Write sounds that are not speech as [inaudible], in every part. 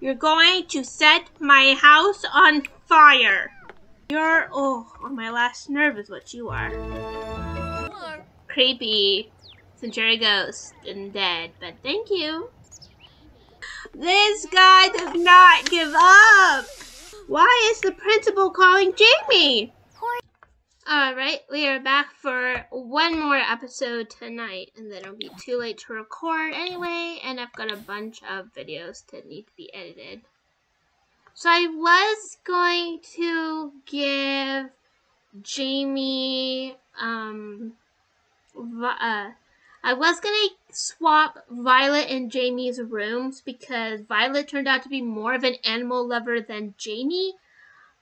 You're going to set my house on fire. You're, oh, on my last nerve is what you are. Creepy. Century Ghost and dead, but thank you. This guy does not give up. Why is the principal calling Jamie? Alright, we are back for one more episode tonight, and then it'll be too late to record anyway, and I've got a bunch of videos that need to be edited. So I was going to give Jamie, um, uh, I was gonna swap Violet and Jamie's rooms because Violet turned out to be more of an animal lover than Jamie,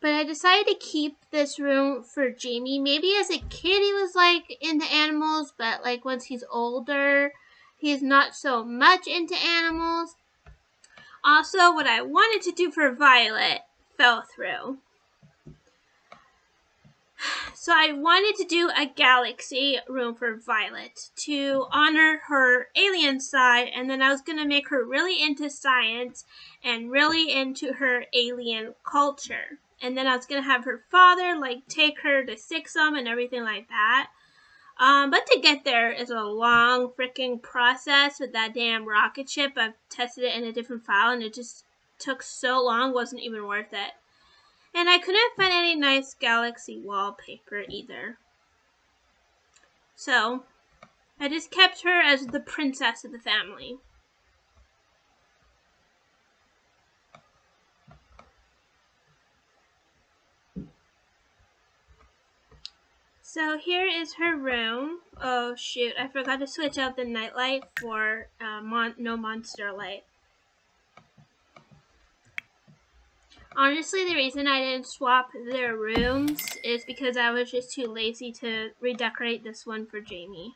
but I decided to keep this room for Jamie. Maybe as a kid he was like into animals, but like once he's older, he's not so much into animals. Also, what I wanted to do for Violet fell through. [sighs] So I wanted to do a galaxy room for Violet to honor her alien side, and then I was going to make her really into science and really into her alien culture and then I was gonna have her father like take her to Sixam and everything like that. Um, but to get there is a long freaking process with that damn rocket ship. I've tested it in a different file and it just took so long, wasn't even worth it. And I couldn't find any nice galaxy wallpaper either. So, I just kept her as the princess of the family. So here is her room. Oh shoot, I forgot to switch out the nightlight for uh, mon no monster light. Honestly, the reason I didn't swap their rooms is because I was just too lazy to redecorate this one for Jamie.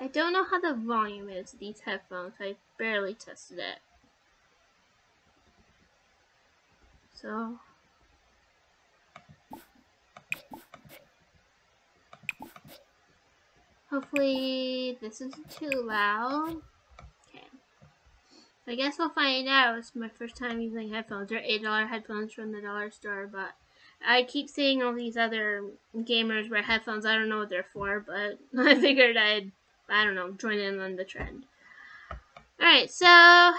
I don't know how the volume is these headphones. I barely tested it. So hopefully this isn't too loud. Okay. I guess I'll find out. It's my first time using headphones. They're $8 headphones from the dollar store, but I keep seeing all these other gamers wear headphones. I don't know what they're for, but [laughs] I figured I'd, I don't know, join in on the trend. Alright, so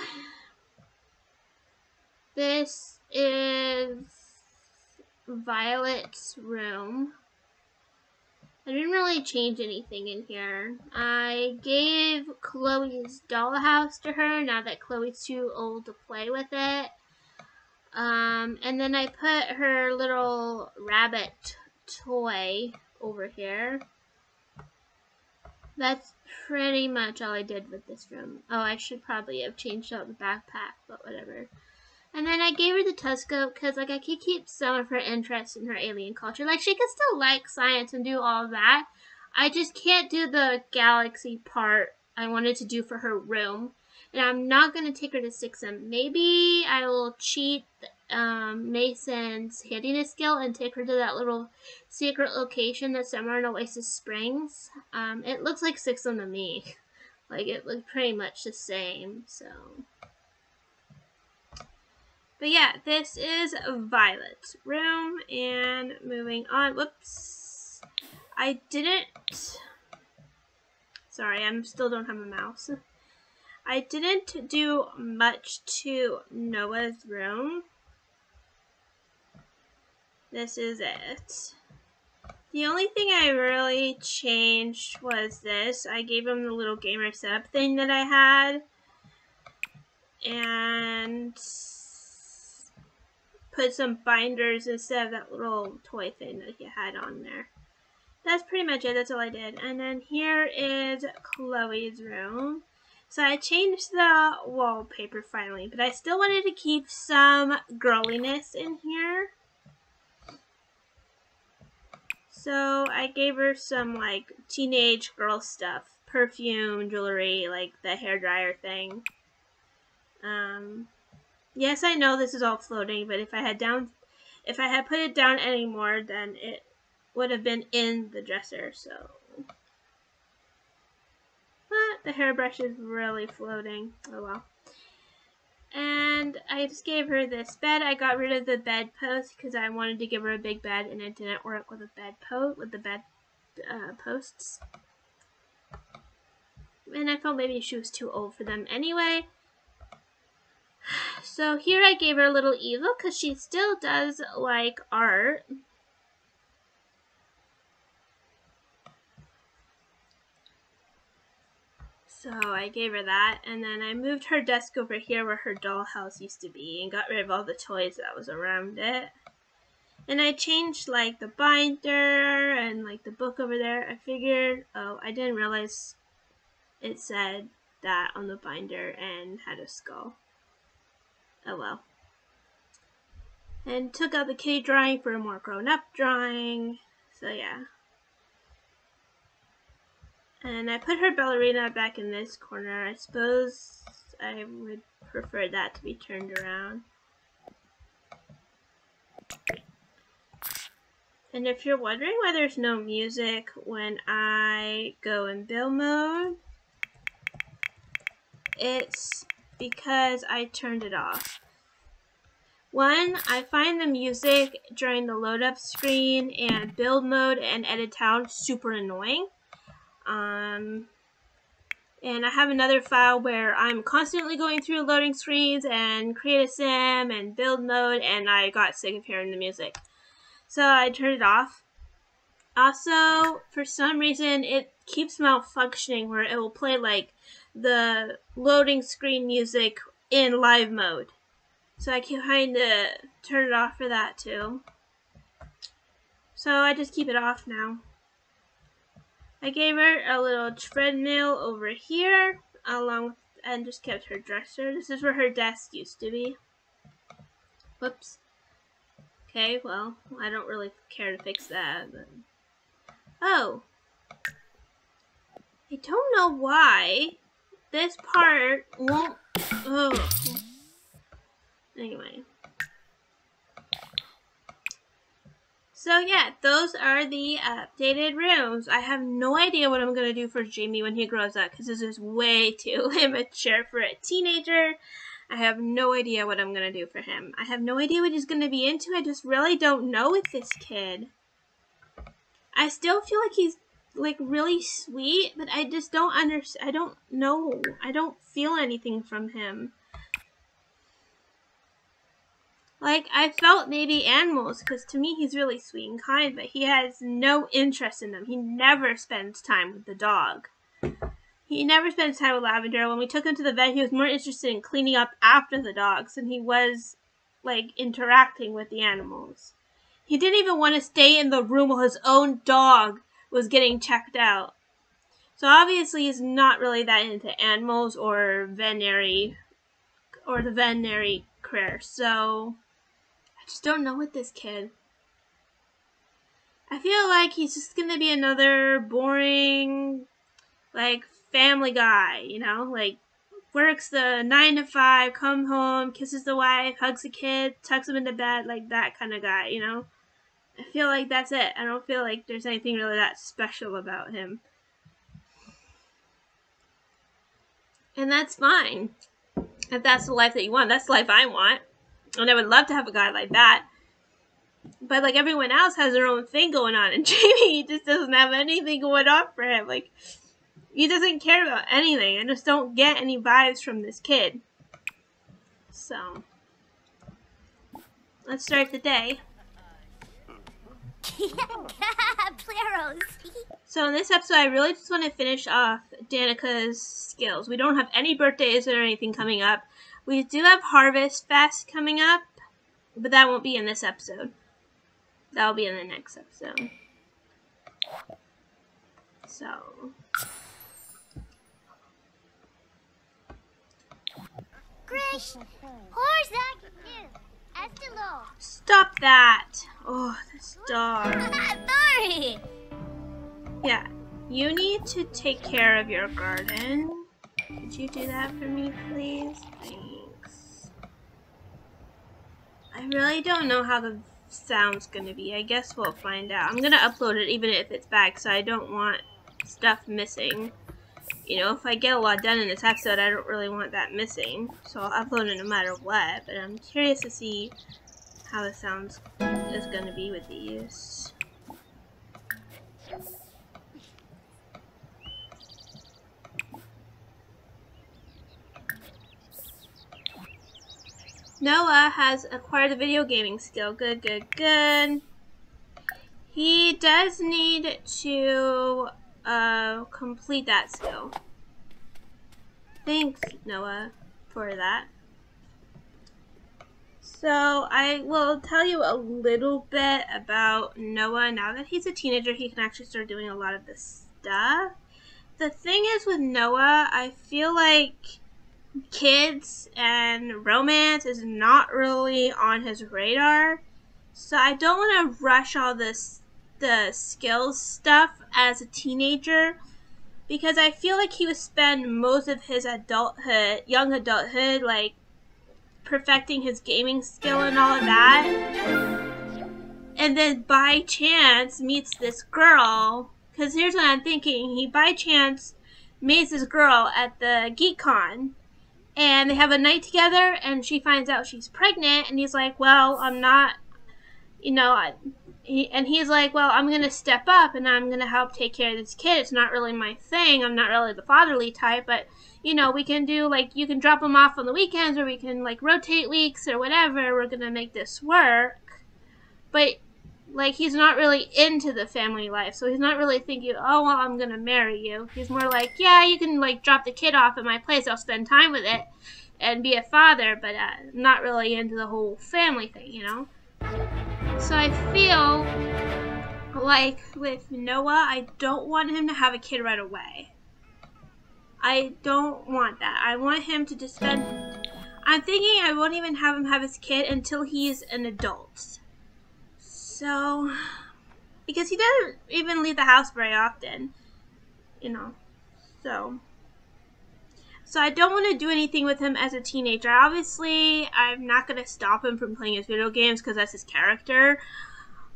this is Violet's room. I didn't really change anything in here. I gave Chloe's dollhouse to her now that Chloe's too old to play with it. Um, and then I put her little rabbit toy over here. That's pretty much all I did with this room. Oh, I should probably have changed out the backpack, but whatever. And then I gave her the telescope because like I could keep some of her interest in her alien culture. Like she could still like science and do all that. I just can't do the galaxy part I wanted to do for her room. And I'm not going to take her to Sixam. Maybe I will cheat um, Mason's handiness skill and take her to that little secret location that's somewhere in Oasis Springs. Um, it looks like Sixam to me. [laughs] Like, it looked pretty much the same, so... But yeah, this is Violet's room. And moving on. Whoops. I didn't... Sorry, I still don't have a mouse. I didn't do much to Noah's room. This is it. The only thing I really changed was this. I gave him the little gamer setup thing that I had. And put some binders instead of that little toy thing that he had on there. That's pretty much it. That's all I did. And then here is Chloe's room. So I changed the wallpaper finally, but I still wanted to keep some girliness in here. So I gave her some like teenage girl stuff, perfume, jewelry, like the hair dryer thing. Um, Yes, I know this is all floating, but if I had down, if I had put it down anymore, then it would have been in the dresser, so. But the hairbrush is really floating. Oh well. And I just gave her this bed. I got rid of the bed post because I wanted to give her a big bed and it didn't work with a bed with the bed uh, posts. And I felt maybe she was too old for them anyway. So here I gave her a little evil because she still does like art. So I gave her that, and then I moved her desk over here where her dollhouse used to be and got rid of all the toys that was around it. And I changed like the binder and like the book over there. I figured, oh, I didn't realize it said that on the binder and had a skull. Oh well. And took out the kitty drawing for a more grown up drawing. So yeah. And I put her ballerina back in this corner. I suppose I would prefer that to be turned around. And if you're wondering why there's no music when I go in build mode, it's because I turned it off. One, I find the music during the load up screen and build mode and edit town super annoying. Um, and I have another file where I'm constantly going through loading screens and create a sim and build mode and I got sick of hearing the music. So I turned it off. Also, for some reason, it keeps malfunctioning where it will play like the loading screen music in live mode. So I can kind of turn it off for that too. So I just keep it off now. I gave her a little treadmill over here, along with, and just kept her dresser. This is where her desk used to be. Whoops. Okay, well, I don't really care to fix that, but... Oh! I don't know why this part won't... Ugh. Anyway. So yeah, those are the updated rooms. I have no idea what I'm going to do for Jamie when he grows up because this is way [laughs] too immature for a teenager. I have no idea what I'm going to do for him. I have no idea what he's going to be into. I just really don't know with this kid. I still feel like he's like really sweet, but I just don't understand. I don't know. I don't feel anything from him. Like, I felt maybe animals, because to me he's really sweet and kind, but he has no interest in them. He never spends time with the dog. He never spends time with Lavender. When we took him to the vet, he was more interested in cleaning up after the dogs than he was, like, interacting with the animals. He didn't even want to stay in the room while his own dog was getting checked out. So obviously he's not really that into animals or veterinary or the veterinary career. So I just don't know with this kid. I feel like he's just gonna be another boring, like, family guy, you know? Like, works the 9 to 5, come home, kisses the wife, hugs the kid, tucks him into bed, like that kind of guy, you know? I feel like that's it. I don't feel like there's anything really that special about him. And that's fine. If that's the life that you want, that's the life I want. And I would love to have a guy like that. But like everyone else has their own thing going on, and [laughs] Jamie just doesn't have anything going on for him. Like he doesn't care about anything. I just don't get any vibes from this kid. So let's start the day. So in this episode, I really just want to finish off Danica's skills. We don't have any birthdays or anything coming up. We do have Harvest Fest coming up, but that won't be in this episode. That'll be in the next episode. So. Grish, Stop that! Oh, this dog. [laughs] Sorry. Yeah, you need to take care of your garden. Could you do that for me, please? Thanks. I really don't know how the sound's gonna be. I guess we'll find out. I'm gonna upload it even if it's bad so I don't want stuff missing. You know, if I get a lot done in this episode, I don't really want that missing. So I'll upload it no matter what. But I'm curious to see how the sounds is going to be with these. Noah has acquired the video gaming skill. Good, good, good. He does need to uh, complete that skill. Thanks, Noah, for that. So I will tell you a little bit about Noah. Now that he's a teenager, he can actually start doing a lot of this stuff. The thing is with Noah, I feel like kids and romance is not really on his radar. So I don't want to rush all this the skills stuff as a teenager because I feel like he would spend most of his adulthood, young adulthood, like perfecting his gaming skill and all of that. And then by chance meets this girl. Because here's what I'm thinking. He by chance meets this girl at the GeekCon and they have a night together and she finds out she's pregnant and he's like well i'm not you know I, he, and he's like well i'm gonna step up and i'm gonna help take care of this kid. It's not really my thing. I'm not really the fatherly type but you know we can do like you can drop him off on the weekends or we can like rotate weeks or whatever. We're gonna make this work. But like he's not really into the family life so he's not really thinking oh well i'm gonna marry you. He's more like yeah you can like drop the kid off at my place. I'll spend time with it and be a father but uh, not really into the whole family thing you know so i feel like with noah i don't want him to have a kid right away. I don't want that. I want him to just spend i'm thinking i won't even have him have his kid until he's an adult. So, because he doesn't even leave the house very often, you know, so. So I don't want to do anything with him as a teenager. Obviously, I'm not going to stop him from playing his video games because that's his character.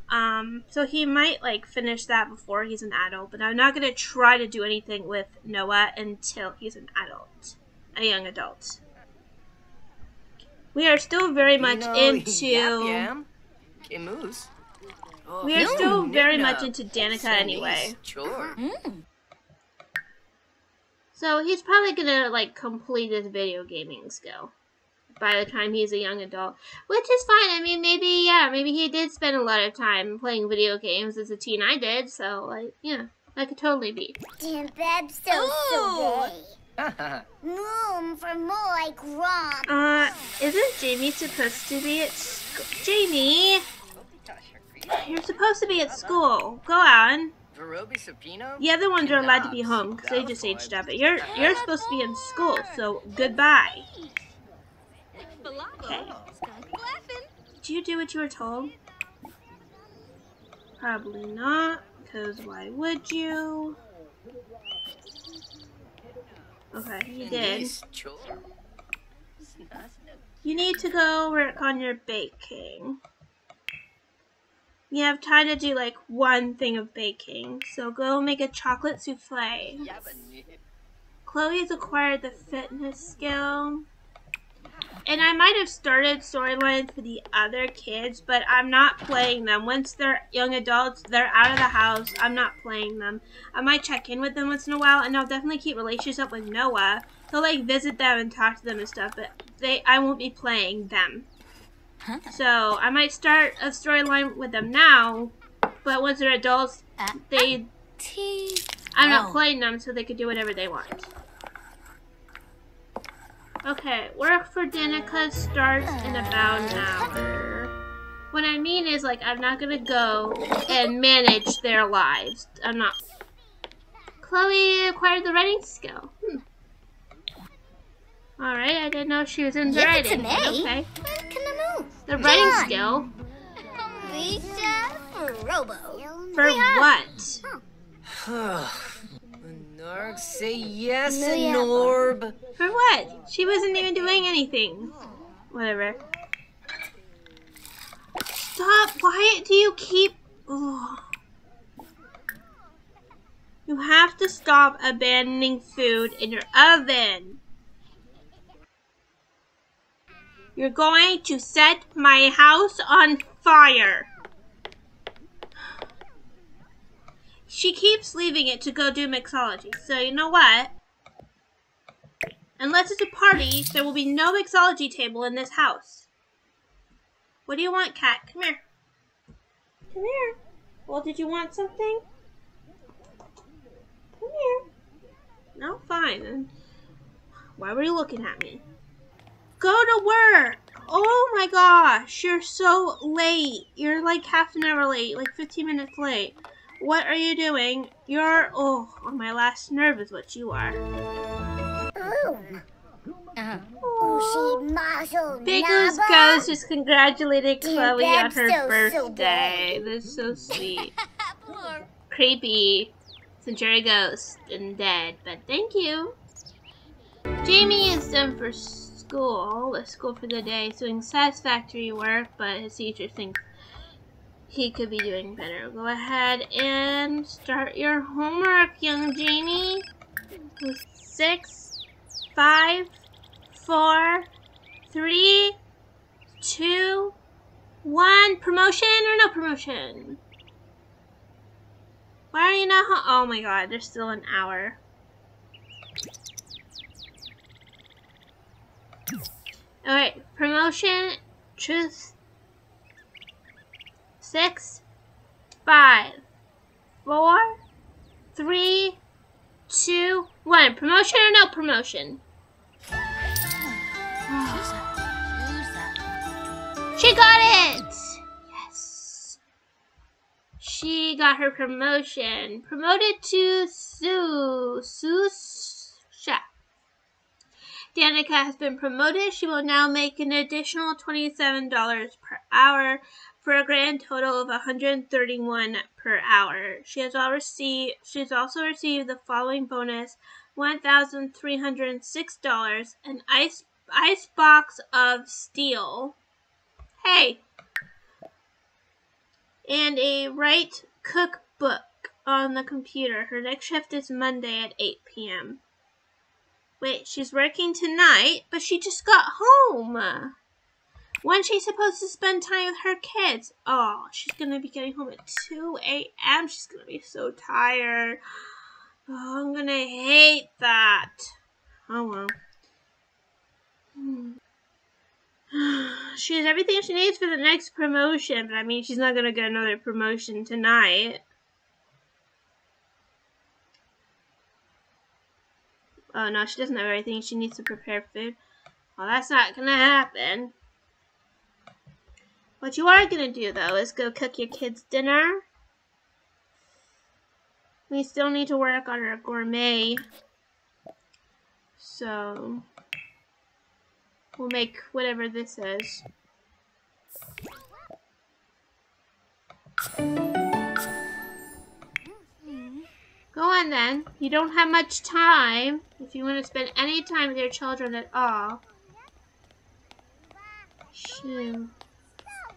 Um, so he might like finish that before he's an adult, but I'm not going to try to do anything with Noah until he's an adult, a young adult. We are still very much [laughs] you know, into. Yap, yam. Moose. We are still very much into Danica anyway. Sure. Mm. So he's probably gonna like complete his video gaming skill by the time he's a young adult, which is fine. I mean, maybe yeah, maybe he did spend a lot of time playing video games as a teen. I did, so like yeah, that could totally be. Damn, that's so so [laughs] Moon for more like Ron. Uh, isn't Jamie supposed to be at school? Jamie. You're supposed to be at school. Go on. The other ones are allowed to be home because they just aged up. But you're you're supposed to be in school, so goodbye. Okay. Did you do what you were told? Probably not, because why would you? Okay, you did. You need to go work on your baking. You have time to do like one thing of baking, so go make a chocolate souffle. Chloe's acquired the fitness skill. And I might have started storylines for the other kids, but I'm not playing them. Once they're young adults, they're out of the house. I'm not playing them. I might check in with them once in a while, and I'll definitely keep relations up with Noah. He'll like visit them and talk to them and stuff, but they I won't be playing them. So I might start a storyline with them now, but once they're adults, uh, they. I'm not playing them, so they can do whatever they want. Okay, work for Danica starts in about an hour. What I mean is, like, I'm not gonna go and manage their lives. I'm not. Chloe acquired the writing skill. Hmm. Alright, I didn't know she was in the writing. Okay. The writing Done. skill. for Robo. For what? [sighs] Narg, say yes, Norb. For what? She wasn't even doing anything. Whatever. Stop! Why do you keep... Ugh. [sighs] You have to stop abandoning food in your oven. You're going to set my house on fire. She keeps leaving it to go do mixology. So you know what? Unless it's a party, there will be no mixology table in this house. What do you want, cat? Come here. Come here. Well, did you want something? Come here. No, fine. Why were you looking at me? Go to work. Oh my gosh, you're so late. You're like half an hour late, like 15 minutes late. What are you doing? You're, oh, on my last nerve is what you are. Uh-huh. Ushi Maso Big. Ghost just congratulated Dear Chloe on her so, so birthday. That's so sweet. [laughs] Creepy. Since you're a ghost and dead, but thank you. Jamie is done for school, with school for the day, doing satisfactory work, but his teacher thinks he could be doing better. Go ahead and start your homework, young Jamie. Six, five, four, three, two, one. Promotion or no promotion? Why are you not home? Oh my god, there's still an hour. Alright, promotion, truth. Six, five, four, three, two, one. Promotion or no promotion? She got it! Yes. She got her promotion. Promoted to Sue. Sue. Danica has been promoted. She will now make an additional $27 per hour for a grand total of 131 per hour. She has all received she has also received the following bonus $1,306 an ice ice box of steel. Hey. And a right cookbook on the computer. Her next shift is Monday at 8 p.m. Wait, she's working tonight, but she just got home. When's she supposed to spend time with her kids? Oh, she's gonna be getting home at 2 a.m. She's gonna be so tired. Oh, I'm gonna hate that. Oh well. [sighs] She has everything she needs for the next promotion, but I mean, she's not gonna get another promotion tonight. Oh no, she doesn't have everything she needs to prepare food. Well, that's not gonna happen. What you are gonna do though is go cook your kids dinner. We still need to work on our gourmet. So we'll make whatever this is. Go on then. You don't have much time if you want to spend any time with your children at all. Shoo.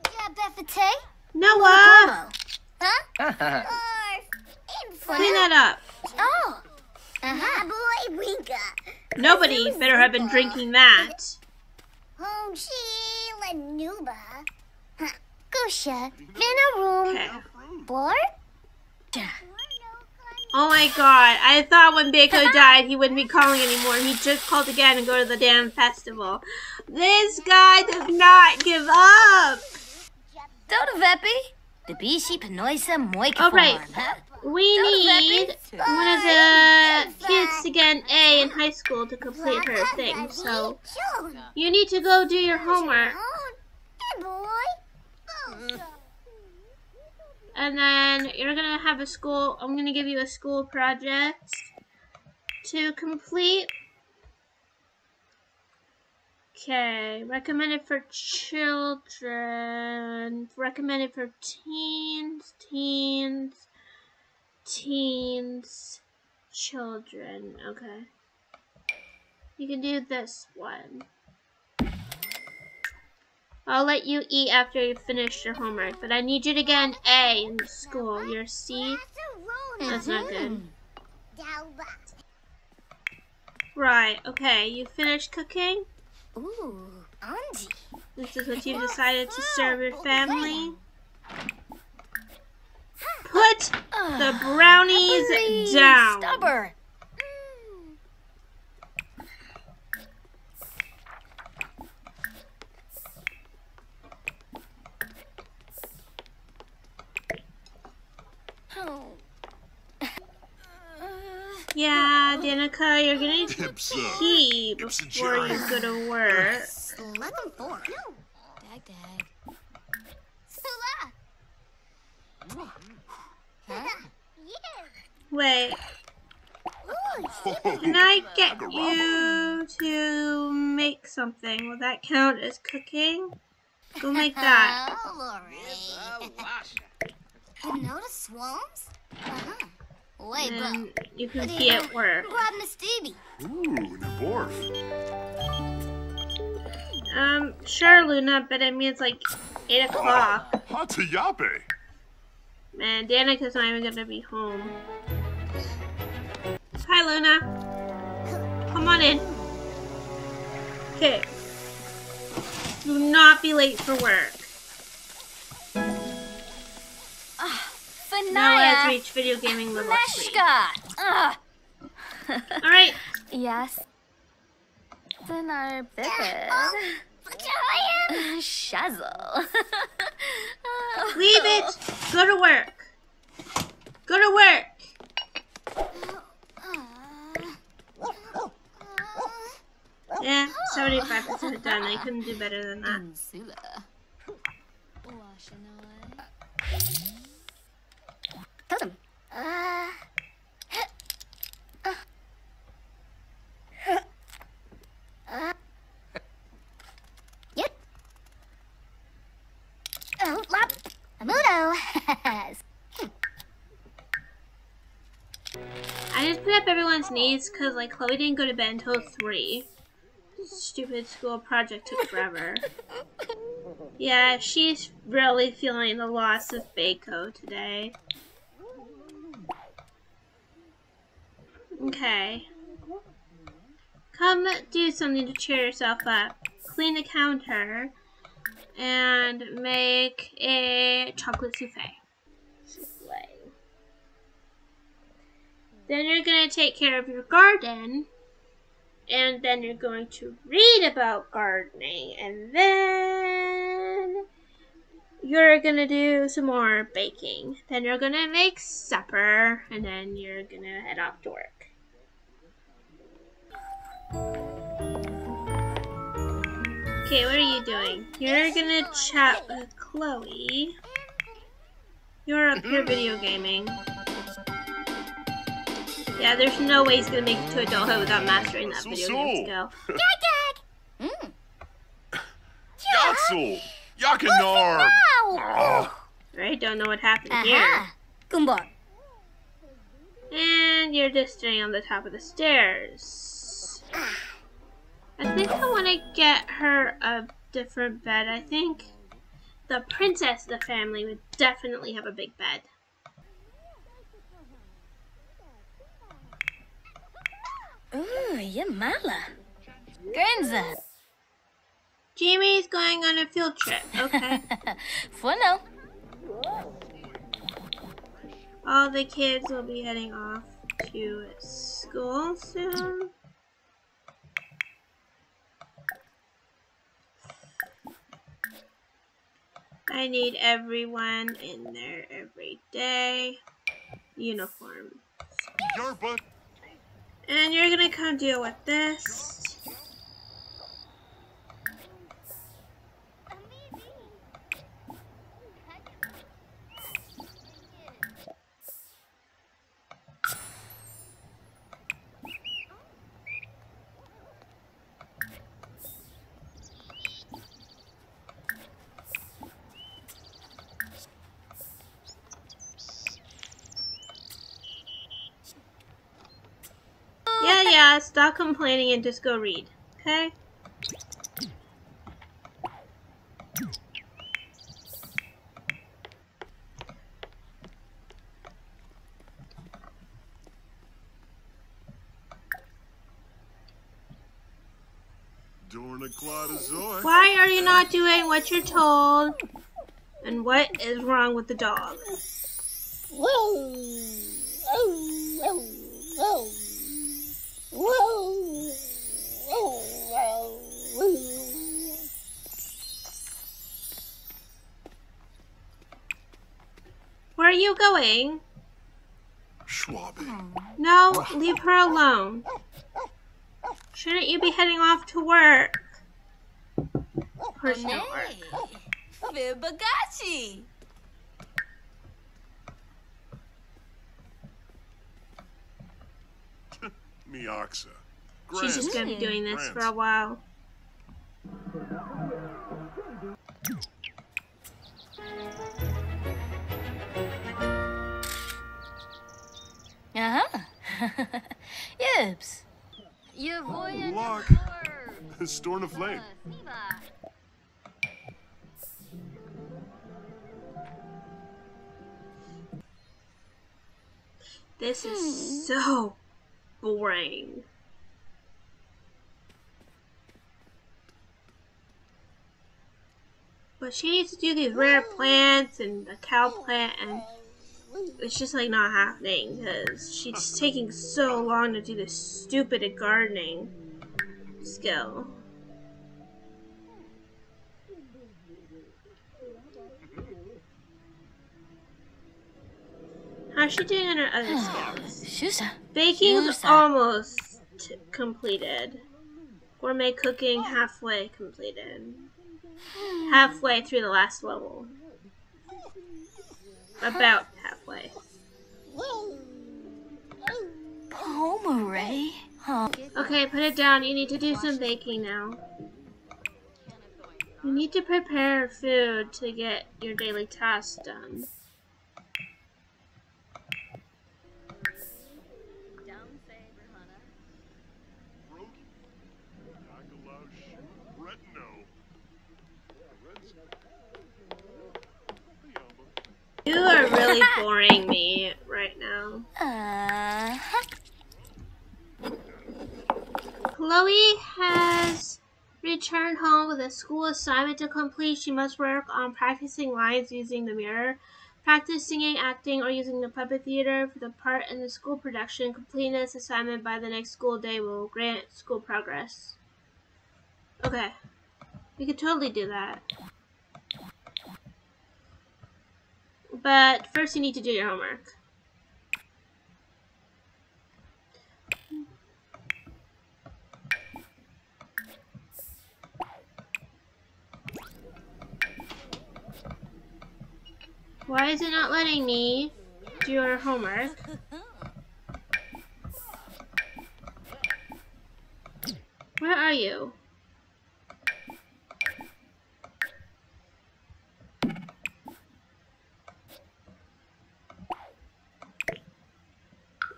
Yeah, Bethate. Noah! Huh? [laughs] Clean that up. Oh. Uh-huh. Boy Winka. Nobody better have been drinking that. Hong Shi Lanuba. Huh. Gusha. Vina room. Okay. Board? Oh my god, I thought when Bako [laughs] died he wouldn't be calling anymore. He just called again and go to the damn festival. This guy does not give up. Dodo Veppy. The Bishi Penoisa Moika All right. Farm, huh? We need one of the kids to get an A in high school to complete her thing. So you need to go do your homework. Hey, boy. Mm. And then you're gonna have a school. I'm gonna give you a school project to complete. Okay, recommended for children. Recommended for teens, teens, teens, children. Okay. You can do this one. I'll let you eat after you finish your homework, but I need you to get an A in school. Your C? That's not good. Right, okay, you finished cooking? Ooh, Angie. This is what you've decided to serve your family? Put the brownies down. Stubber. Oh. Yeah, Danica, you're gonna need to Tips, pee before you jar. go to work. Let them for. Dag dag. Sula. Huh? Yeah. Wait, can I get you to make something? Will that count as cooking? Go make that. [laughs] Oh, Lori. You notice swarms? Uh-huh. Wait, And you can pee at work. Grab Miss Stevie. Ooh, Naborf. Um, sure, Luna, but I mean it's like 8 o'clock. Hatayabe. Man, Danica's not even gonna be home. Hi, Luna. Come on in. Okay. Do not be late for work. Now let's Fanaya. reach video gaming level 3. Meshka. Ugh. [laughs] Alright, Yes. Then our bed. Giant. [laughs] Shazzle. Oh, leave it. Go to work. Go to work. Yeah, 75% done. I couldn't do better than that. Sula. Totem. Uh, Yep. oh, lap. Amudo. [laughs] I just put up everyone's needs because like Chloe didn't go to bed until three. Stupid school project took forever. [laughs] Yeah, she's really feeling the loss of Baco today. Okay. Come do something to cheer yourself up. Clean the counter and make a chocolate souffle. Then you're going to take care of your garden. And then you're going to read about gardening. And then you're going to do some more baking. Then you're going to make supper. And then you're going to head off to work. Okay, what are you doing? You're going to chat with Chloe. You're up here mm-hmm. video gaming. Yeah, there's no way he's gonna make it to adulthood without mastering that video game skill. Yatsul. Yakanar. Oh, Right? Don't know what happened Aha. Kumbar. here. And you're just sitting on the top of the stairs. I think I want to get her a different bed. I think the princess of the family would definitely have a big bed. Ooh, Yamala. Grenza. Jamie's going on a field trip. Okay. [laughs] For now. All the kids will be heading off to school soon. I need everyone in there every day. Uniform. Yerba. And you're gonna come deal with this. Stop complaining and just go read, okay? Why are you not doing what you're told? And what is wrong with the dog? Whoa, where are you going? Schwabe. No, leave her alone. Shouldn't you be heading off to work? Of course you don't work. Miaxa. She's just gonna be doing this for a while. Uh-huh. Yips. [laughs] Yibs. Luck. Storm of Flame. This is so boring. But she needs to do these rare plants and the cow plant, and it's just like not happening because she's taking so long to do this stupid gardening skill. How's [sighs] she doing on her other skills? Baking's Yusa. almost completed. Gourmet cooking halfway completed. Halfway through the last level. About halfway. Homeray. Huh. Okay, put it down. You need to do some baking now. You need to prepare food to get your daily tasks done. You are really [laughs] boring me right now. Uh-huh. Chloe has returned home with a school assignment to complete. She must work on practicing lines using the mirror, practice singing, acting, or using the puppet theater for the part in the school production. Completing this assignment by the next school day will grant school progress. Okay. We could totally do that. But first you need to do your homework. Why is it not letting me do your homework? Where are you?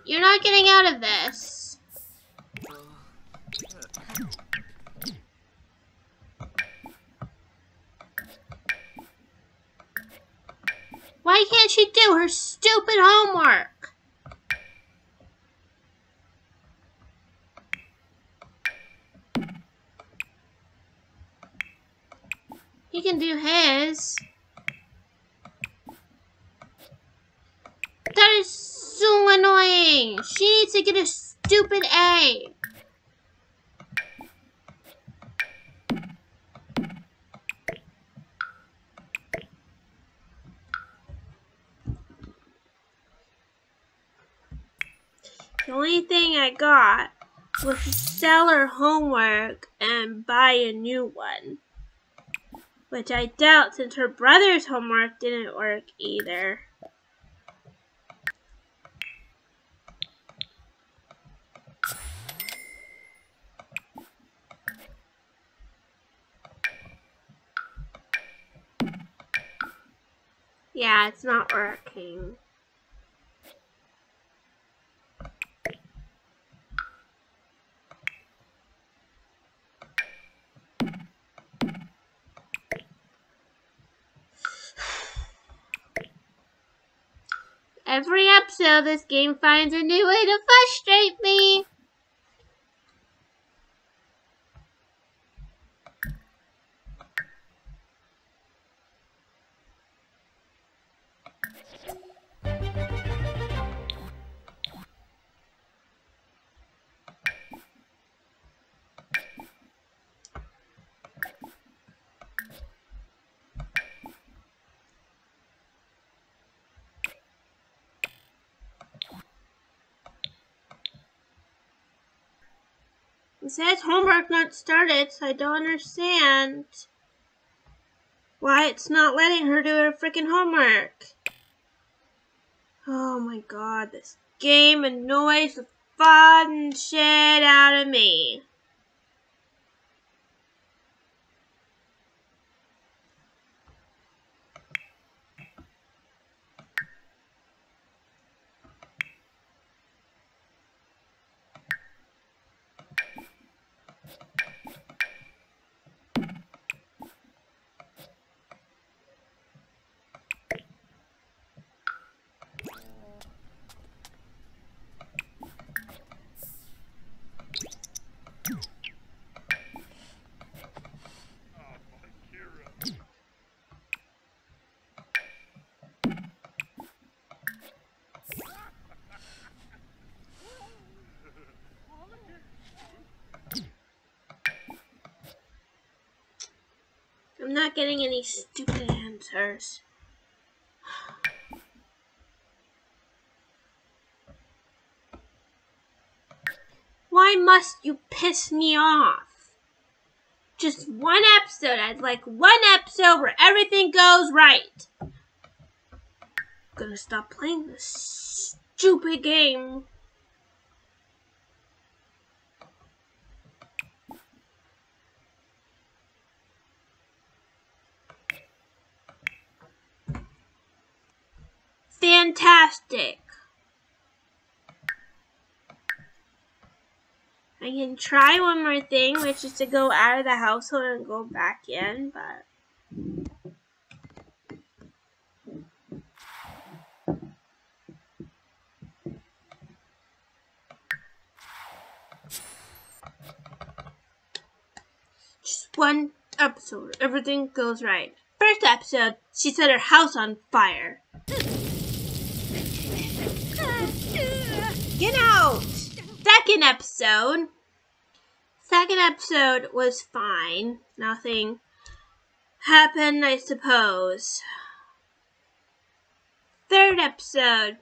You're not getting out of this. Why can't she do her stupid homework? He can do his. That is so annoying. She needs to get a stupid A. The only thing I got was to sell her homework and buy a new one. Which I doubt since her brother's homework didn't work either. Yeah, it's not working. Every episode, this game finds a new way to frustrate me. It says homework not started, so I don't understand why it's not letting her do her freaking homework. Oh my god, this game annoys the fun shit out of me. Getting any stupid answers. Why must you piss me off? Just one episode. I'd like one episode where everything goes right. I'm gonna stop playing this stupid game. Fantastic. I can try one more thing, which is to go out of the household and go back in, but just one episode, everything goes right. First episode, she set her house on fire. Get out! Second episode. Second episode was fine. Nothing happened, I suppose. Third episode.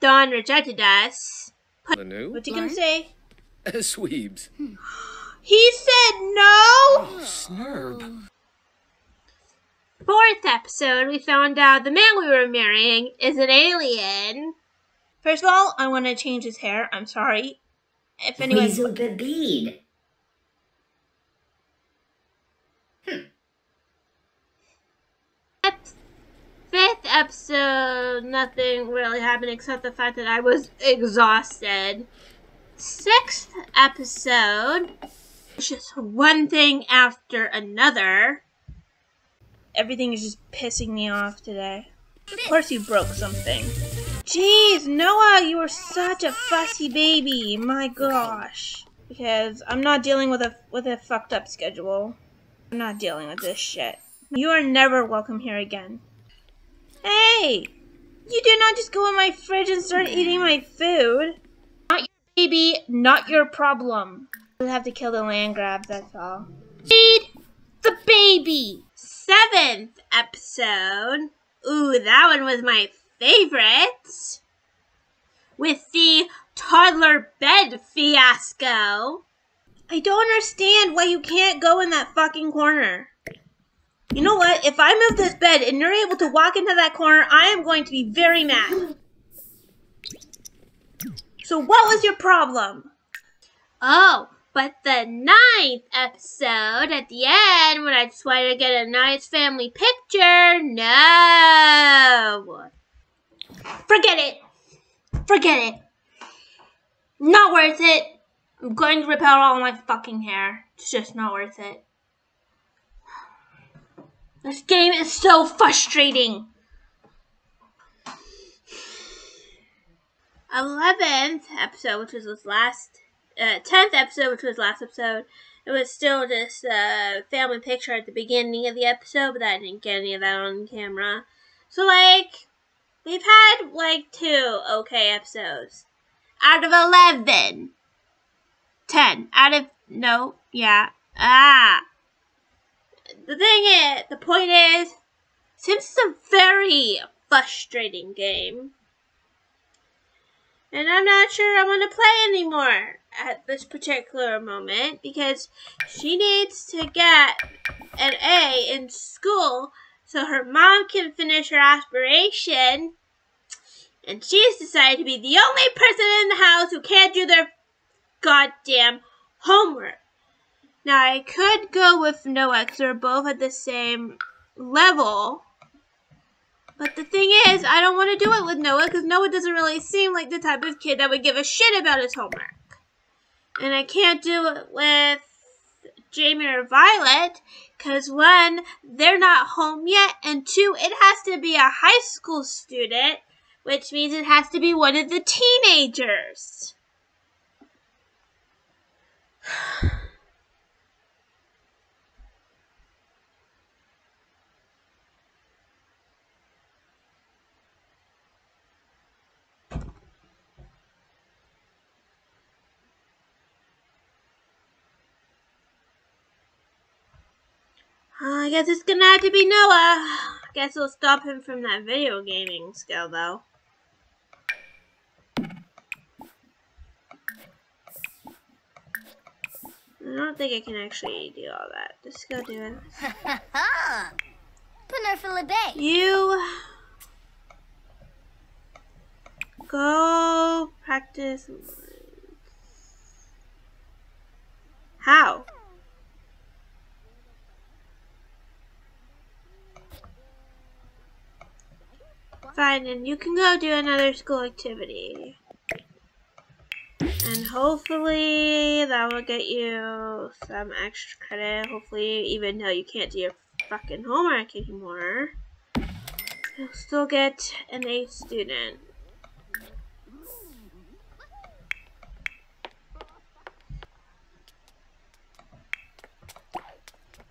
Dawn rejected us. The new? What's he gonna say? [laughs] Sweebs. He said no! Oh, Snurb. Fourth episode, we found out the man we were marrying is an alien. First of all, I want to change his hair. I'm sorry. If anyone. Weasel the bead. Hmm. Fifth episode, nothing really happened except the fact that I was exhausted. Sixth episode, it's just one thing after another. Everything is just pissing me off today. Of course, you broke something. Jeez, Noah, you are such a fussy baby. My gosh. Because I'm not dealing with a with a fucked up schedule. I'm not dealing with this shit. You are never welcome here again. Hey! You do not just go in my fridge and start eating my food. Not your baby, not your problem. We'll have to kill the land grab, that's all. Feed the baby! Seventh episode. Ooh, that one was my favorite. With the toddler bed fiasco. I don't understand why you can't go in that fucking corner. You know what? If I move this bed and you're able to walk into that corner, I am going to be very mad. So what was your problem? Oh, but the ninth episode at the end, when I just wanted to get a nice family picture, no. Forget it. Forget it. Not worth it. I'm going to rip out all my fucking hair. It's just not worth it. This game is so frustrating. Eleventh episode, which was this last, uh, tenth episode, which was last episode. It was still just a family picture at the beginning of the episode, but I didn't get any of that on camera. So like, we've had like two okay episodes. Out of eleven. Ten. Out of no, yeah, ah. The thing is, the point is, since it's a very frustrating game, And I'm not sure I want to play anymore at this particular moment because she needs to get an A in school so her mom can finish her aspiration. And she's decided to be the only person in the house who can't do their goddamn homework. Now I could go with Noah because they're both at the same level. But the thing is, I don't want to do it with Noah because Noah doesn't really seem like the type of kid that would give a shit about his homework. And I can't do it with Jamie or Violet because one, they're not home yet, and two, it has to be a high school student, which means it has to be one of the teenagers. Uh, I guess it's gonna have to be Noah. I guess it'll stop him from that video gaming skill, though. I don't think I can actually do all that. Just go do it. [laughs] Penerfula Bay. You go practice. How? Fine, and you can go do another school activity. And hopefully that will get you some extra credit. Hopefully, even though you can't do your fucking homework anymore, you'll still get an A student.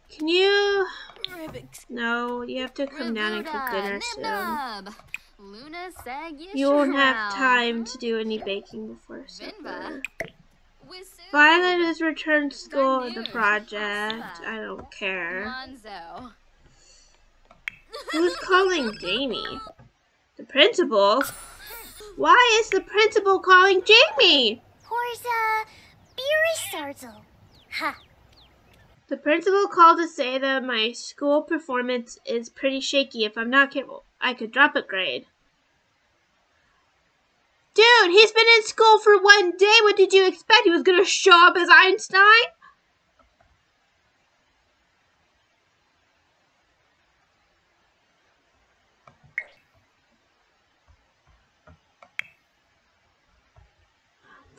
Can you? No, you have to come down and cook dinner soon. Nibnub. Luna sag You won't have time to do any baking before Vinva. supper. Violet has returned school with a project. I don't care. Monzo. [laughs] Who's calling Jamie? The principal? Why is the principal calling Jamie? Horza Beery Sarzel. Ha. The principal called to say that my school performance is pretty shaky. If I'm not careful, I could drop a grade. Dude, he's been in school for one day. What did you expect? He was gonna show up as Einstein?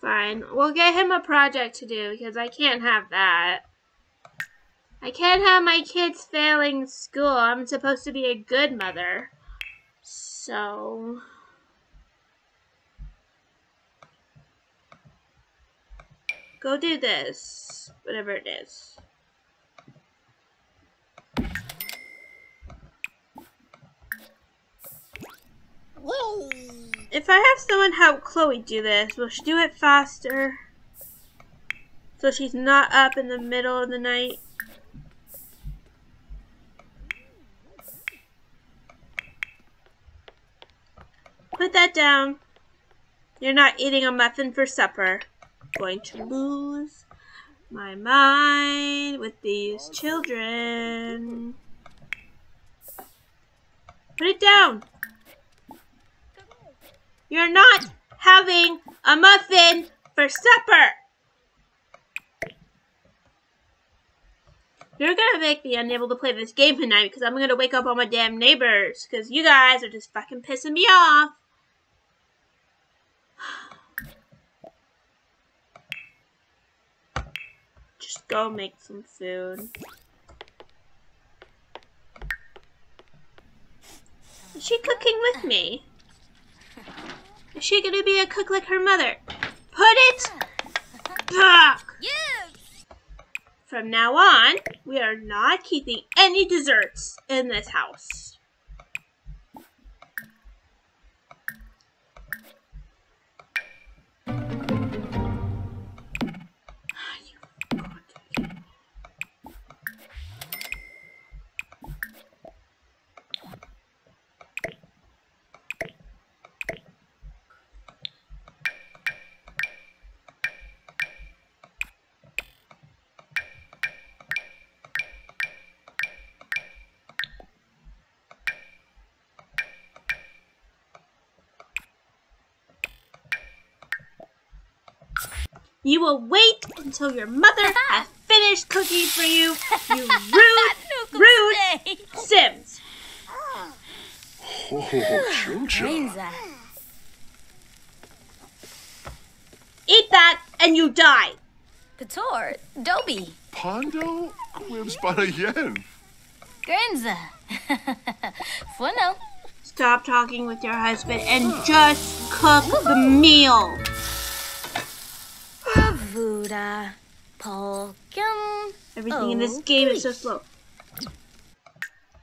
Fine. We'll get him a project to do because I can't have that. I can't have my kids failing school. I'm supposed to be a good mother. So. Go do this. Whatever it is. If I have someone help Chloe do this, will she do it faster? So she's not up in the middle of the night? Put that down. You're not eating a muffin for supper. Going to lose my mind with these children. Put it down. You're not having a muffin for supper. You're gonna make me unable to play this game tonight because I'm gonna wake up all my damn neighbors because you guys are just fucking pissing me off. Just go make some food. Is she cooking with me? Is she gonna be a cook like her mother? Put it back! From now on, we are not keeping any desserts in this house. You will wait until your mother has finished cooking for you. You [laughs] rude, rude Sims. Oh, Chocha. Grenza. Eat that and you die. Pator. Dobby. Pondo? Quibs para yen. Grenza. Bueno. [laughs] Stop talking with your husband and just cook the meal. Bravura. Polkum. Everything in this Oh, game is so slow.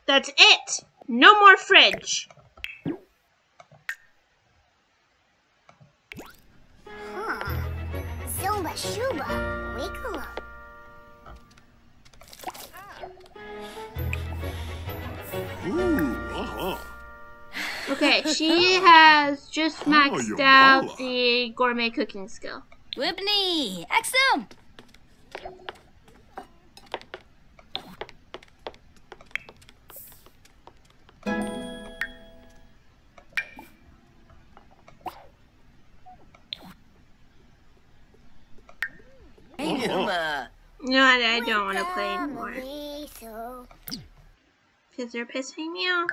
That's it. No more fridge. Huh. Zumba Shuba. Wiggle up. Ooh, uh-huh. Okay, she [laughs] has just maxed your out the gourmet cooking skill. Whipney. Axum. Numa. No, I I don't want to play anymore because they're pissing me off.